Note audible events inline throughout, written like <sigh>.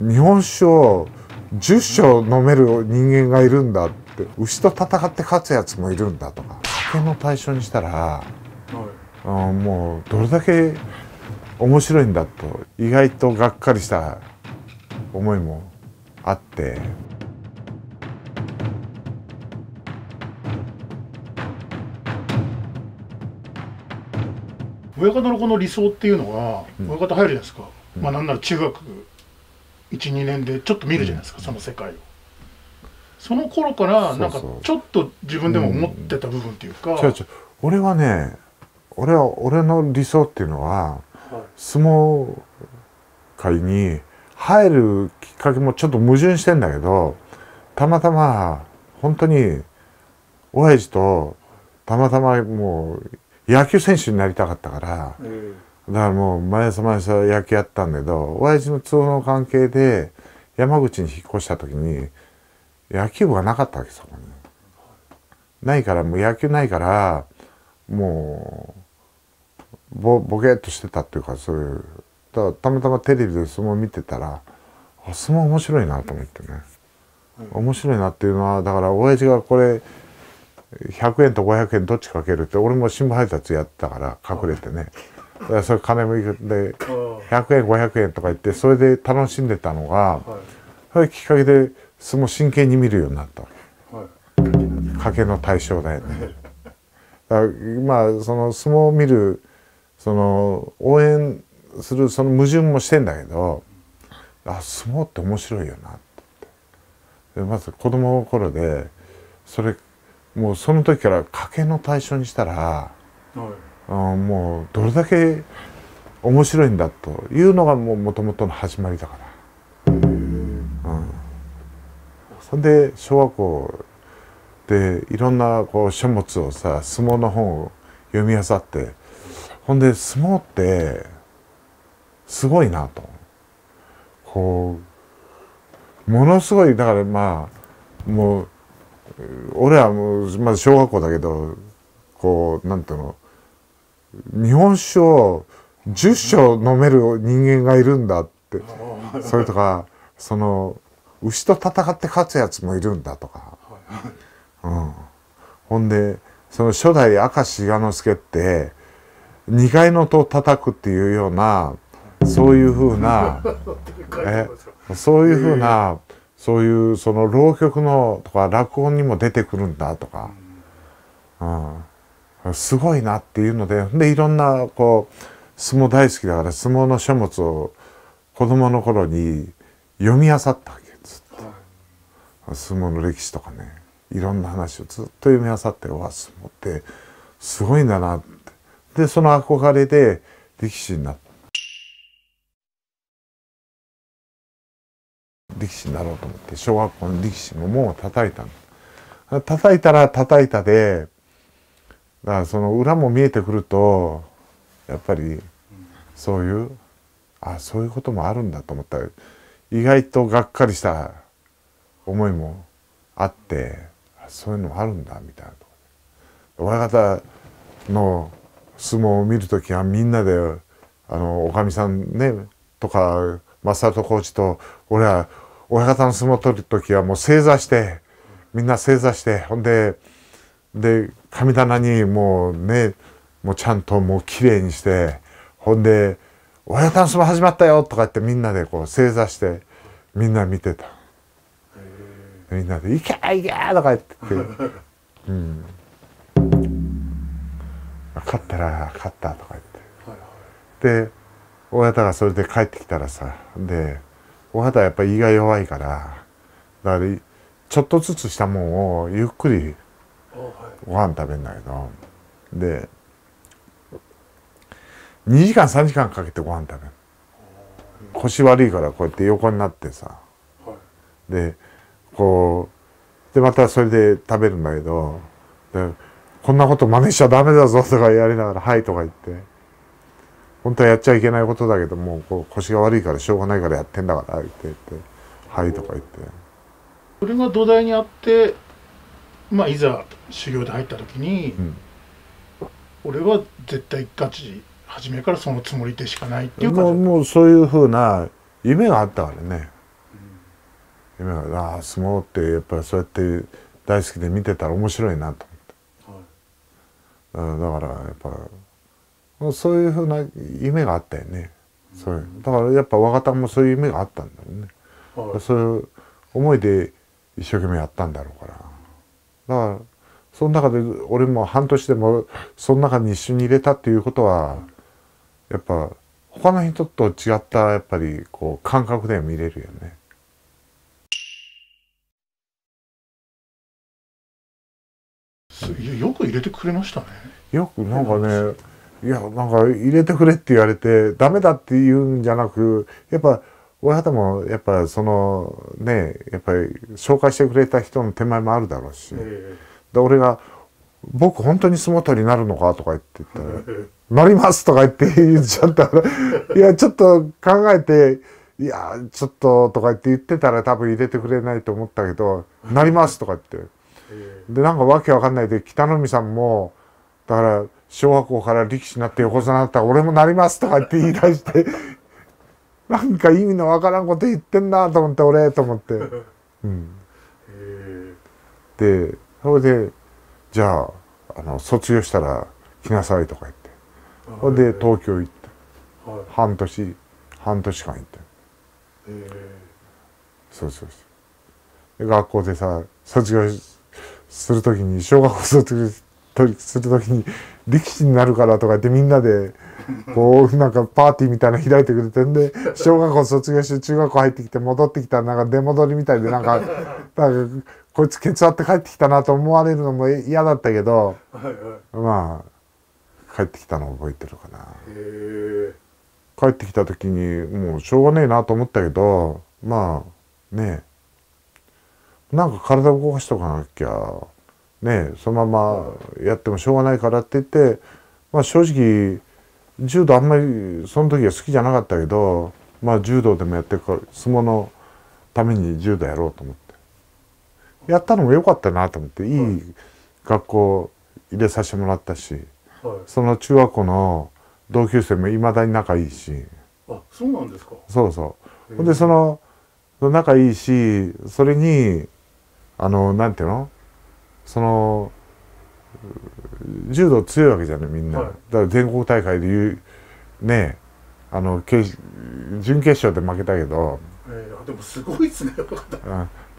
日本酒を10升飲める人間がいるんだって牛と戦って勝つやつもいるんだとか酒の対象にしたら、はい、もうどれだけ面白いんだと意外とがっかりした思いもあって。親方のこの理想っていうのは、親方入るじゃないですか、うん、まあなんなら中学12年でちょっと見るじゃないですか、その世界を。その頃からなんかちょっと自分でも思ってた部分っていうか、違う違う。俺はね俺は俺の理想っていうのは、はい、相撲界に入るきっかけもちょっと矛盾してんだけどたまたま本当に親父とたまたまもう野球選手になりたかったから、だからもう毎朝毎朝野球やったんだけど親父の都合の関係で山口に引っ越した時に野球部がなかったわけそこに。ないからもう野球ないからもうボボケっとしてたっていうかそういうだたまたまテレビで相撲見てたらあ相撲面白いなと思ってね、面白いなっていうのはだから親父がこれ100円と500円どっちかけるって俺も新聞配達やってたから隠れてね。それ金もいくで100円500円とか言ってそれで楽しんでたのが、それきっかけで相撲真剣に見るようになった。わけ、賭けの対象だよね。だまあその相撲を見るその応援するその矛盾もしてんだけどあ相撲って面白いよなってでまず子供の頃でそれもうその時から賭けの対象にしたら、はい。あもうどれだけ面白いんだというのがもともとの始まりだから。うん、そんで小学校でいろんなこう書物をさ相撲の本を読み漁ってほんで相撲ってすごいなと。こうものすごいだからまあもう俺はもうまず小学校だけどこうなんていうの日本酒を10升飲める人間がいるんだって。それとかその牛と戦って勝つやつもいるんだとか、うん、ほんでその初代明石賀之助って2階の戸を叩くっていうようなそういうふうな <laughs> えそういうふうなそういうその浪曲のとか落語にも出てくるんだとか。うんすごいなっていうのででいろんなこう相撲大好きだから相撲の書物を子供の頃に読み漁ったわけずっと、相撲の歴史とかねいろんな話をずっと読み漁ってわ相撲ってすごいんだなってでその憧れで力士になった。力士になろうと思って小学校の力士の門を叩いたの。叩いたら叩いたでだからその裏も見えてくるとやっぱりそういうあそういうこともあるんだと思った。ら意外とがっかりした思いもあってそういうのもあるんだみたいな親方の相撲を見る時はみんなであのおかみさんねとか正人コーチと俺は親方の相撲を取る時はもう正座してみんな正座してほんでで神棚にもうねもうちゃんともう綺麗にしてほんで「親ダンスも始まったよ」とか言ってみんなでこう正座してみんな見てた。みんなで「いけいけ!」とか言ってて「うん。勝ったら勝った」とか言って。で親方がそれで帰ってきたらさで親方はやっぱり胃が弱いからだからちょっとずつしたもんをゆっくりご飯食べんだけど。で2時間3時間かけてご飯食べる。腰悪いからこうやって横になってさ、でこうでまたそれで食べるんだけどでこんなこと真似しちゃダメだぞとかやりながら「はい」とか言って。本当はやっちゃいけないことだけどもうこう腰が悪いからしょうがないからやってんだからって言って「はい」とか言って。それが土台にあってまあ、いざ修行で入った時に、うん、俺は絶対ガチ初めからそのつもりでしかないっていうかもうもうそういうふうな夢があったからね。夢がああ相撲ってやっぱりそうやって大好きで見てたら面白いなと思って、はい、だからやっぱそういうふうな夢があったよね、うん、そういう。だからやっぱ若田もそういう夢があったんだろうね、はい、そういう思いで一生懸命やったんだろうからだからその中で俺も半年でもその中に一緒に入れたっていうことはやっぱ他の人と違ったやっぱりこう感覚で見れるよね。よく入れてくれましたね。よくなんかねいやなんか入れてくれって言われてダメだって言うんじゃなくやっぱ親方もやっぱそのねやっぱり紹介してくれた人の手前もあるだろうし、で俺が「僕本当に相撲取りになるのか?」とか言って言ったら「なります」とか言って言っちゃったら「<laughs> いやちょっと考えていやちょっと」とか言って言ってたら多分入れてくれないと思ったけど「なります」とか言って。でなんかわけわかんないで北の海さんもだから小学校から力士になって横綱になったら俺もなりますとか言って言い出してなんか意味のわからんこと言ってんなと思って俺と思って。<laughs> うん、でそれでじゃああの卒業したら来なさいとか言って。それで東京行って、半年半年間行って。そうそうそう。学校でさ卒業する時に小学校卒業する時に力士になるからとか言ってみんなでこう <laughs> なんかパーティーみたいなの開いてくれてんで <laughs> 小学校卒業して中学校入ってきて戻ってきたらなんか出戻りみたいでなんか <laughs> なんかこいつケツ割って帰ってきたなと思われるのも嫌だったけど、はいはい、まあ帰ってきたのを覚えてるかな。帰ってきた時にもうしょうがねえなと思ったけどまあねなんか体を動かしとかなきゃねそのままやってもしょうがないからって言ってまあ正直柔道あんまりその時は好きじゃなかったけどまあ柔道でもやってるから相撲のために柔道やろうと思って。やったのも良かったなと思ってい。い学校入れさせてもらったし、はい、その中学校の同級生もいまだに仲いいし。あそうなんですか。そうそう。でその仲いいしそれにあのなんていうの？その柔道強いわけじゃないみんな、はい、だから全国大会でいうねあの準決勝で負けたけど、えー、でもすごいっすね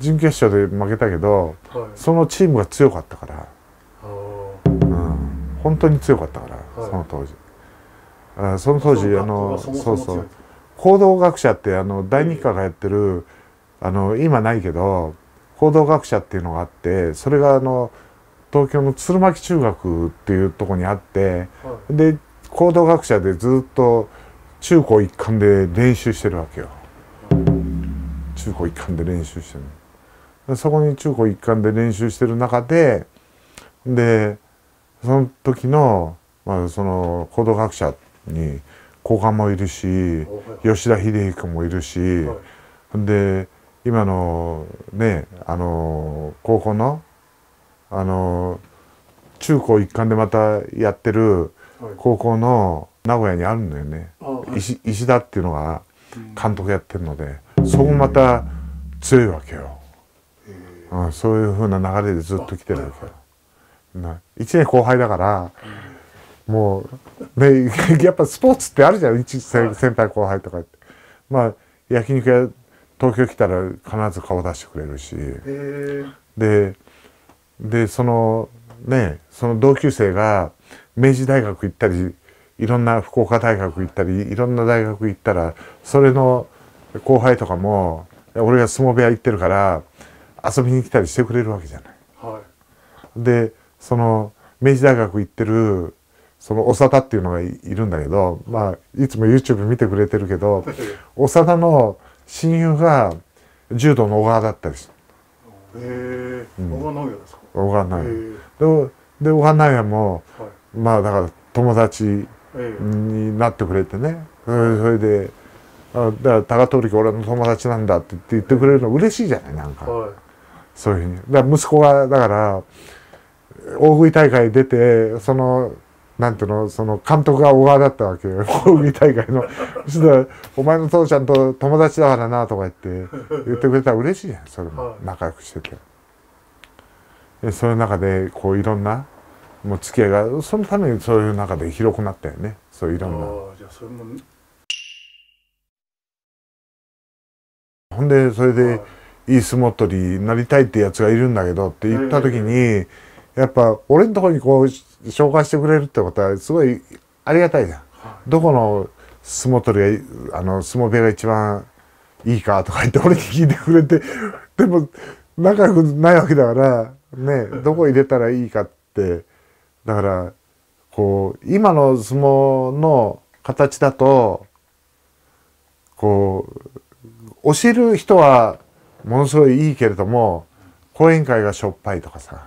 準決勝で負けたけど、はい、そのチームが強かったから、うん、本当に強かったから、はい、その当時。あその当時あのそうそう。行動学者ってあの第二課がやってるあの今ないけど行動学者っていうのがあってそれがあの東京の鶴巻中学っていうとこにあって、はい、で行動学者でずっと中高一貫で練習してるわけよ。中高一貫で練習してるそこに中高一貫で練習してる中ででその時の,、まあその行動学者に古賀もいるし吉田秀彦もいるし、はい、で今のねあの高校のあの中高一貫でまたやってる高校の名古屋にあるんだよね、はい、石石田っていうのが監督やってるので、そこまた強いわけよ、うん、そういうふうな流れでずっと来てるわけよ。1年後輩だから、もうね <laughs> やっぱスポーツってあるじゃん。一先輩後輩とかって。まあ焼肉屋東京来たら必ず顔出してくれるし。ででそのねその同級生が明治大学行ったりいろんな福岡大学行ったりいろんな大学行ったらそれの後輩とかも俺が相撲部屋行ってるから遊びに来たりしてくれるわけじゃない。はい、でその明治大学行ってるその長田っていうのがいるんだけどまあいつも YouTube 見てくれてるけど <laughs> 長田の親友が柔道の小川だったりする。へえ、小川直也ですか？小川直也。で、で小川直也も、はい、まあだから友達になってくれてね。それで、あだから高通家俺の友達なんだって言ってくれるの嬉しいじゃないなんか、はい、そういうふうに。だから息子がだから大食い大会出てそのなんていうのその監督が小川だったわけよ。大喜利大会の。そしたら「お前の父ちゃんと友達だからな」とか言って言ってくれたら嬉しいじゃん。それも。仲良くしてて。でそういう中でこういろんなもう付き合いがそのためにそういう中で広くなったよね。そういろんな。ほんでそれで、い。い相撲取りになりたいってやつがいるんだけどって言った時に、やっぱ俺のところにこう紹介してくれるってことはすごいありがたいじゃん。どこの相撲取りがあの相撲部屋が一番いいかとか言って俺に聞いてくれてでも仲良くないわけだからねどこ入れたらいいかって。だからこう今の相撲の形だとこう教える人はものすごいいいけれども講演会がしょっぱいとかさ、はい、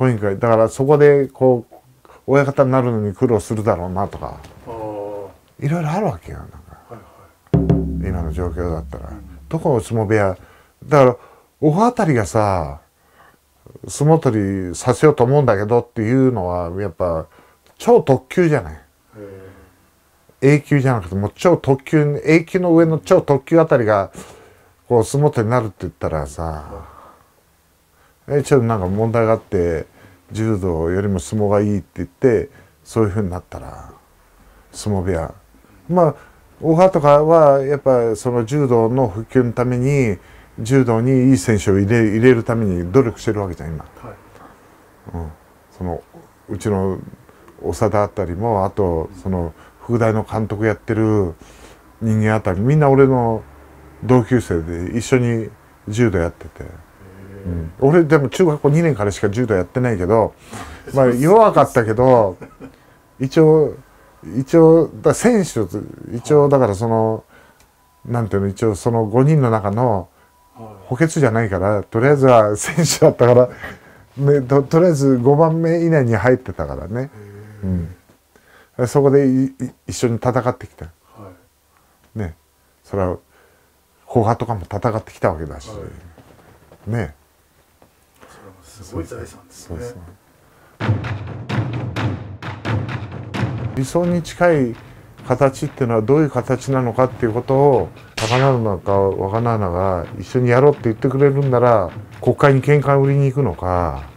講演会。だからそこでこう親方になるのに苦労するだろうなとかいろいろあるわけよなんか、はいはい、今の状況だったら、うん、どこの相撲部屋。だからおあたりがさ相撲取りさせようと思うんだけどっていうのはやっぱ超特急じゃない？A 級じゃなくてもう超特急 A 級の上の超特急あたりがこう相撲取りになるって言ったらさえちょっとなんか問題があって柔道よりも相撲がいいって言ってそういうふうになったら相撲部屋。まあ大川とかはやっぱその柔道の普及のために柔道にいい選手を入れ入れるために努力してるわけじゃん今、はい。うん、そのうちの長田あたりもあとその副大の監督やってる人間あたりみんな俺の同級生で一緒に柔道やってて、うん、俺でも中学校2年からしか柔道やってないけどまあ弱かったけど一応一応だ選手一応だからそのなんていうの一応その5人の中の補欠じゃないからとりあえずは選手だったから、ね、ととりあえず5番目以内に入ってたからね、うん、そこで一緒に戦ってきた、はい、ね。それは後輩とかも戦ってきたわけだし、はい、ねすごい財産ですね。そうそう理想に近い形っていうのはどういう形なのかっていうことを高菜か若菜が一緒にやろうって言ってくれるんなら国会に見解売りに行くのか